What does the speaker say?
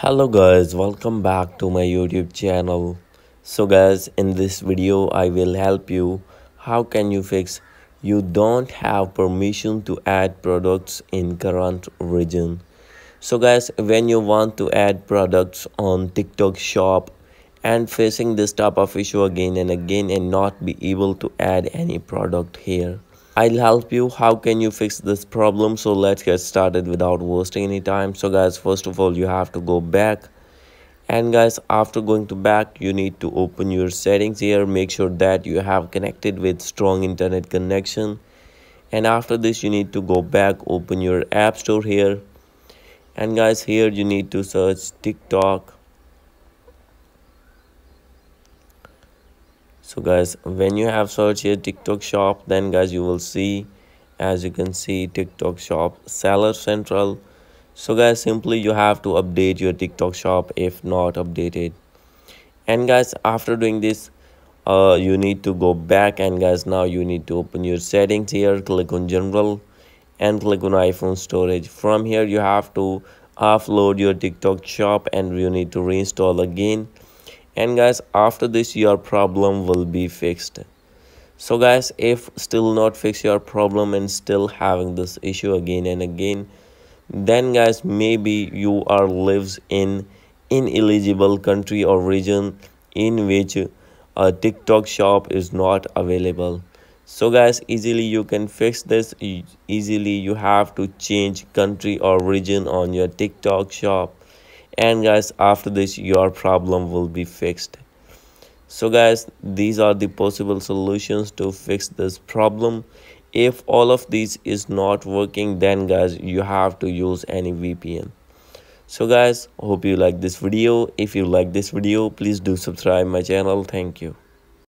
hello guys welcome back to my youtube channel. So guys in this video i will help you. How can you fix? You don't have permission to add products in current region. So guys when you want to add products on tiktok shop and facing this type of issue again and again and not be able to add any product here I'll help you. How can you fix this problem? So let's get started without wasting any time. So guys first of all you have to go back. And guys after going to back you need to open your settings here. Make sure that you have connected with strong internet connection. And after this you need to go back open your app store here. And guys here you need to search tiktok so guys when you have search here tiktok shop then guys you will see as you can see tiktok shop seller central. So guys simply you have to update your tiktok shop if not updated. And guys after doing this uh you need to go back and guys now you need to open your settings here. Click on general and click on iphone storage. From here you have to offload your tiktok shop and you need to reinstall again and guys after this your problem will be fixed. So guys if still not fix your problem and still having this issue again and again then guys maybe you are lives in ineligible country or region in which a tiktok shop is not available. So guys easily you can fix this. Easily you have to change country or region on your tiktok shop and guys after this your problem will be fixed. So guys these are the possible solutions to fix this problem. If all of these is not working then guys you have to use any vpn so guys hope you like this video. If you like this video please do subscribe my channel. Thank you